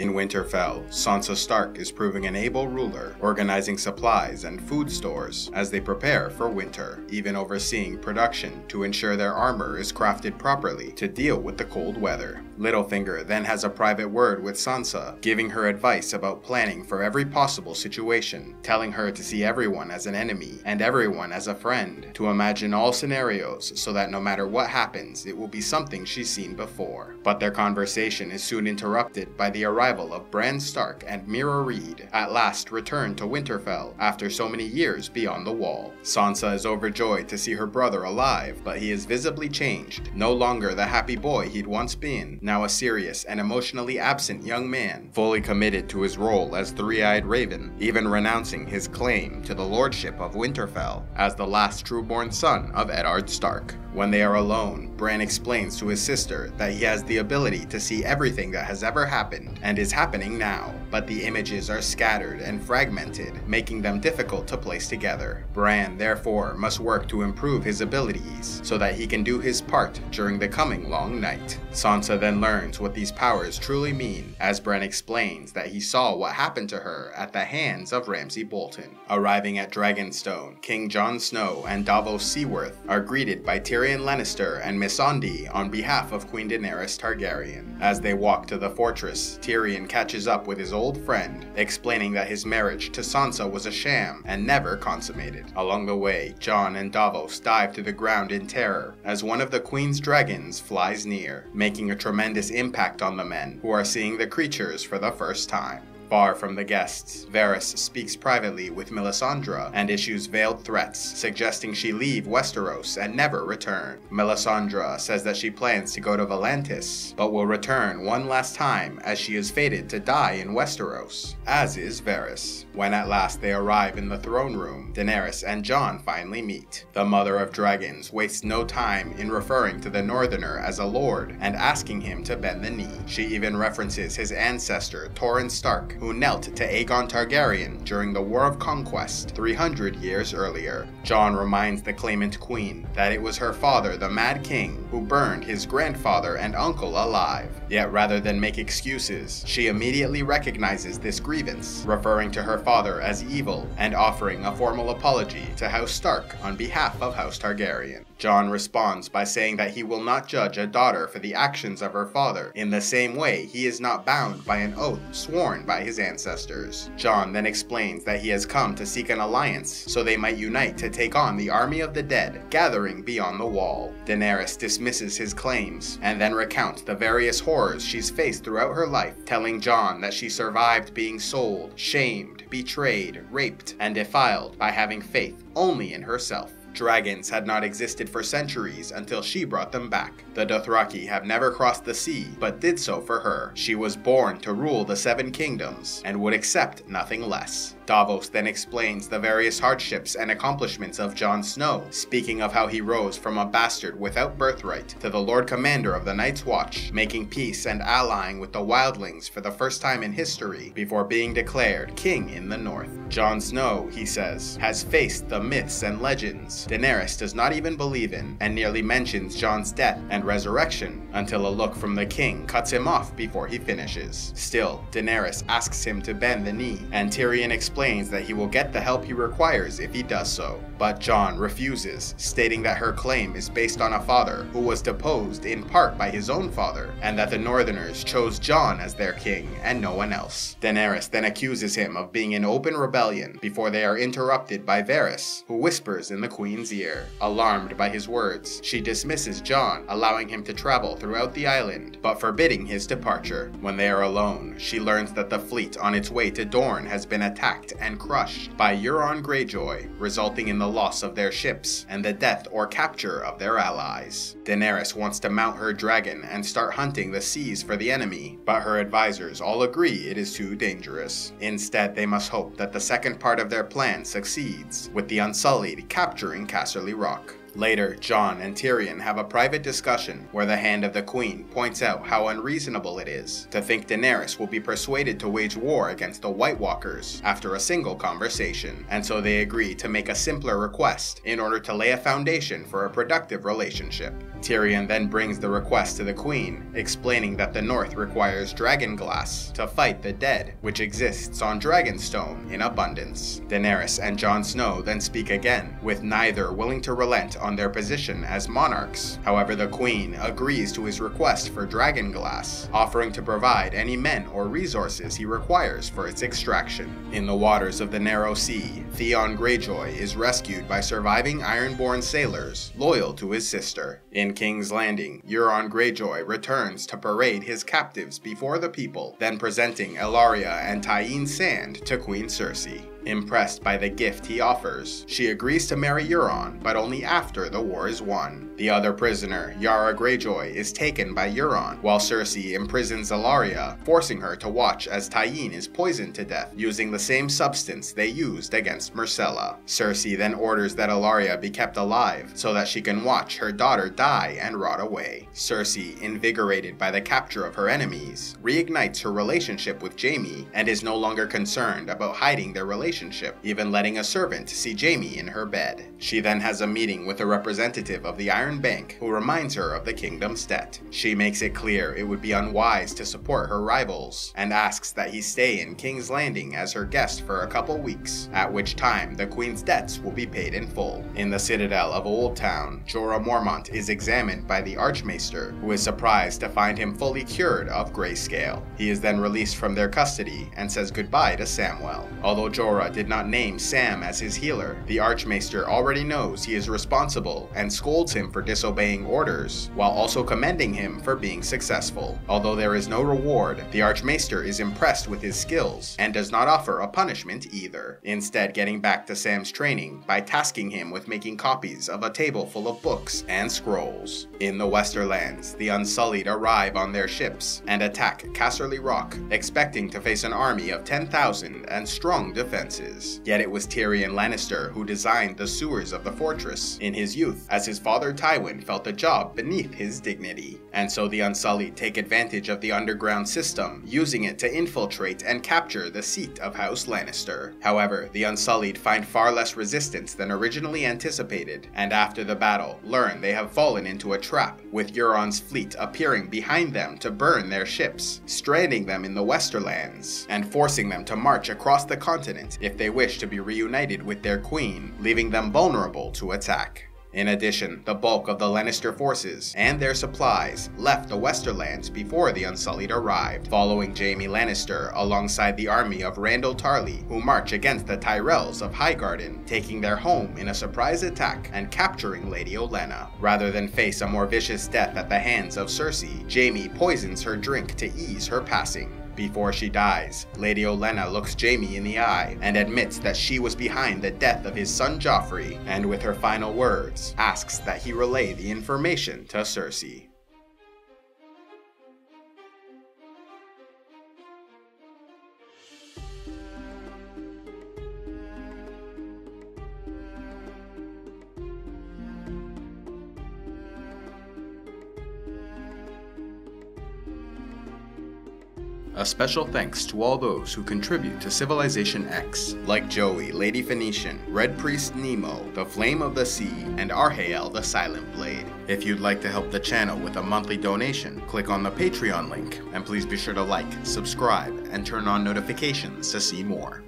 In Winterfell, Sansa Stark is proving an able ruler, organizing supplies and food stores as they prepare for winter, even overseeing production to ensure their armor is crafted properly to deal with the cold weather. Littlefinger then has a private word with Sansa, giving her advice about planning for every possible situation, telling her to see everyone as an enemy and everyone as a friend, to imagine all scenarios so that no matter what happens, it will be something she's seen before. But their conversation is soon interrupted by the arrival of Bran Stark and Meera Reed, at last return to Winterfell after so many years beyond the wall. Sansa is overjoyed to see her brother alive, but he is visibly changed, no longer the happy boy he'd once been, now a serious and emotionally absent young man, fully committed to his role as Three-Eyed Raven, even renouncing his claim to the lordship of Winterfell as the last true-born son of Eddard Stark. When they are alone, Bran explains to his sister that he has the ability to see everything that has ever happened and is happening now, but the images are scattered and fragmented, making them difficult to place together. Bran, therefore, must work to improve his abilities so that he can do his part during the coming long night. Sansa then learns what these powers truly mean, as Bran explains that he saw what happened to her at the hands of Ramsay Bolton. Arriving at Dragonstone, King Jon Snow and Davos Seaworth are greeted by Tyrion Lannister and Missandei on behalf of Queen Daenerys Targaryen. As they walk to the fortress, Tyrion catches up with his old friend, explaining that his marriage to Sansa was a sham and never consummated. Along the way, Jon and Davos dive to the ground in terror as one of the Queen's dragons flies near, making a tremendous impact on the men who are seeing the creatures for the first time. Far from the guests, Varys speaks privately with Melisandre and issues veiled threats, suggesting she leave Westeros and never return. Melisandre says that she plans to go to Volantis, but will return one last time as she is fated to die in Westeros, as is Varys. When at last they arrive in the throne room, Daenerys and Jon finally meet. The Mother of Dragons wastes no time in referring to the Northerner as a lord and asking him to bend the knee. She even references his ancestor, Torrhen Stark, who knelt to Aegon Targaryen during the War of Conquest 300 years earlier. Jon reminds the claimant queen that it was her father, the Mad King, who burned his grandfather and uncle alive. Yet rather than make excuses, she immediately recognizes this grievance, referring to her father as evil and offering a formal apology to House Stark on behalf of House Targaryen. Jon responds by saying that he will not judge a daughter for the actions of her father, in the same way he is not bound by an oath sworn by his ancestors. Jon then explains that he has come to seek an alliance so they might unite to take on the army of the dead gathering beyond the wall. Daenerys dismisses his claims and then recounts the various horrors she's faced throughout her life, telling Jon that she survived being sold, shamed, betrayed, raped, and defiled by having faith only in herself. Dragons had not existed for centuries until she brought them back. The Dothraki have never crossed the sea, but did so for her. She was born to rule the Seven Kingdoms, and would accept nothing less. Davos then explains the various hardships and accomplishments of Jon Snow, speaking of how he rose from a bastard without birthright to the Lord Commander of the Night's Watch, making peace and allying with the wildlings for the first time in history before being declared king in the north. Jon Snow, he says, has faced the myths and legends Daenerys does not even believe in, and nearly mentions Jon's death and resurrection until a look from the king cuts him off before he finishes. Still, Daenerys asks him to bend the knee, and Tyrion explains that he will get the help he requires if he does so. But Jon refuses, stating that her claim is based on a father who was deposed in part by his own father, and that the Northerners chose Jon as their king and no one else. Daenerys then accuses him of being in open rebellion before they are interrupted by Varys, who whispers in the queen's ear. Alarmed by his words, she dismisses Jon, allowing him to travel throughout the island, but forbidding his departure. When they are alone, she learns that the fleet on its way to Dorne has been attacked and crushed by Euron Greyjoy, resulting in the loss of their ships and the death or capture of their allies. Daenerys wants to mount her dragon and start hunting the seas for the enemy, but her advisors all agree it is too dangerous. Instead, they must hope that the second part of their plan succeeds, with the Unsullied capturing Casterly Rock. Later, Jon and Tyrion have a private discussion where the Hand of the Queen points out how unreasonable it is to think Daenerys will be persuaded to wage war against the White Walkers after a single conversation, and so they agree to make a simpler request in order to lay a foundation for a productive relationship. Tyrion then brings the request to the Queen, explaining that the North requires dragon glass to fight the dead, which exists on Dragonstone in abundance. Daenerys and Jon Snow then speak again, with neither willing to relent on their position as monarchs. However, the Queen agrees to his request for dragon glass, offering to provide any men or resources he requires for its extraction. In the waters of the Narrow Sea, Theon Greyjoy is rescued by surviving Ironborn sailors loyal to his sister. In King's Landing, Euron Greyjoy returns to parade his captives before the people, then presenting Ellaria and Tyene Sand to Queen Cersei. Impressed by the gift he offers, she agrees to marry Euron, but only after the war is won. The other prisoner, Yara Greyjoy, is taken by Euron, while Cersei imprisons Ellaria, forcing her to watch as Tyene is poisoned to death using the same substance they used against Myrcella. Cersei then orders that Ellaria be kept alive so that she can watch her daughter die and rot away. Cersei, invigorated by the capture of her enemies, reignites her relationship with Jaime and is no longer concerned about hiding their relationship relationship, even letting a servant see Jaime in her bed. She then has a meeting with a representative of the Iron Bank who reminds her of the kingdom's debt. She makes it clear it would be unwise to support her rivals and asks that he stay in King's Landing as her guest for a couple weeks, at which time the queen's debts will be paid in full. In the citadel of Old Town, Jorah Mormont is examined by the Archmaester, who is surprised to find him fully cured of greyscale. He is then released from their custody and says goodbye to Samwell. Although Jorah did not name Sam as his healer. The Archmaester already knows he is responsible and scolds him for disobeying orders, while also commending him for being successful. Although there is no reward, the Archmaester is impressed with his skills and does not offer a punishment either, instead getting back to Sam's training by tasking him with making copies of a table full of books and scrolls. In the Westerlands, the Unsullied arrive on their ships and attack Casterly Rock, expecting to face an army of 10,000 and strong defense defenses. Yet it was Tyrion Lannister who designed the sewers of the fortress in his youth, as his father Tywin felt the job beneath his dignity. And so the Unsullied take advantage of the underground system, using it to infiltrate and capture the seat of House Lannister. However, the Unsullied find far less resistance than originally anticipated, and after the battle, learn they have fallen into a trap, with Euron's fleet appearing behind them to burn their ships, stranding them in the Westerlands, and forcing them to march across the continent if they wish to be reunited with their queen, leaving them vulnerable to attack. In addition, the bulk of the Lannister forces and their supplies left the Westerlands before the Unsullied arrived, following Jaime Lannister alongside the army of Randyll Tarly, who march against the Tyrells of Highgarden, taking their home in a surprise attack and capturing Lady Olenna. Rather than face a more vicious death at the hands of Cersei, Jaime poisons her drink to ease her passing. Before she dies, Lady Olenna looks Jaime in the eye and admits that she was behind the death of his son Joffrey, and with her final words, asks that he relay the information to Cersei. A special thanks to all those who contribute to Civilization Ex, like Joey, Lady Phoenician, Red Priest Nemo, The Flame of the Sea, and Arhael the Silent Blade. If you'd like to help the channel with a monthly donation, click on the Patreon link, and please be sure to like, subscribe, and turn on notifications to see more.